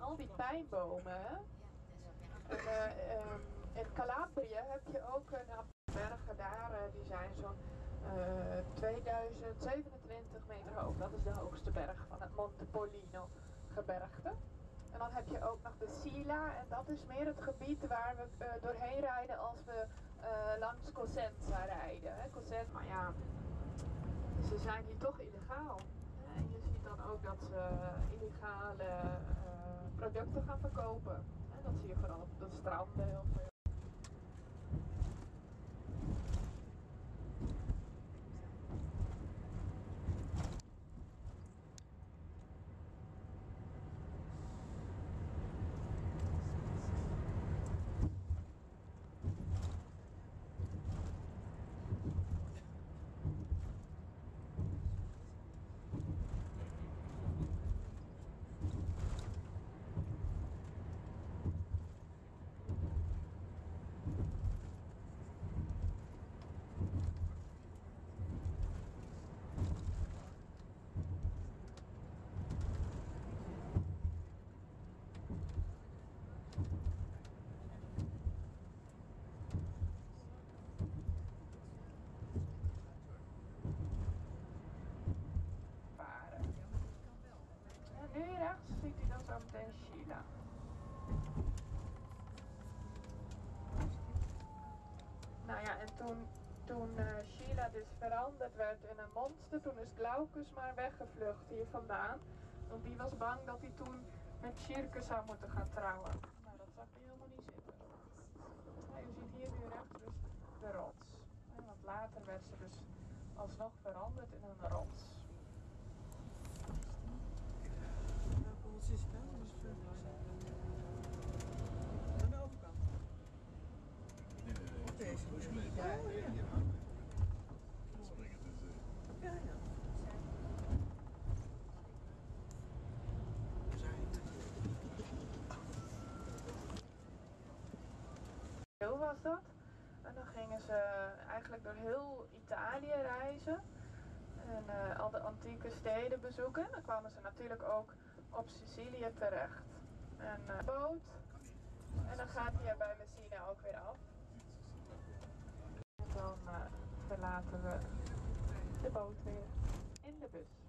al die pijnbomen. eh, ehm, in Calabrië heb je ook een bergen daar, eh, die zijn zo'n eh 2027 meter hoog. Dat is de hoogste berg van het Monte Polino gebergte. En dan heb je ook nog de Sila en dat is meer het gebied waar we eh, doorheen rijden als we eh, langs Cosenza rijden. Hè. Cosenza, maar ja, ze zijn hier toch illegaal. En je ziet dan ook dat ze illegale eh, producten gaan verkopen. En dat zie je vooral op de stranden heel veel. varen. En nu rechts ziet meteen China. Nou ja, en toen, toen eh, Sheila dus veranderd werd in een monster, toen is Glaucus maar weggevlucht hier vandaan. Want die was bang dat hij toen met Circus zou moeten gaan trouwen. Nou, dat zag hij helemaal niet zitten. U ziet hier nu rechts dus de rots. En want later werd ze dus alsnog veranderd in een rots. Welke ons is het dan? Dat is het, eh, Aan de overkant. Nee, nee, nee. Op deze. Zo geleden. Ja, ja. Hier aan. Dat springen tussen. Ja, ja. Hoe En dan gingen ze eigenlijk door heel Italië reizen. En eh, al de antieke steden bezoeken. Dan kwamen ze natuurlijk ook op Sicilië terecht. En eh, boot. En dan gaat hij bij Messina ook weer af. En dan eh, verlaten we de boot weer in de bus.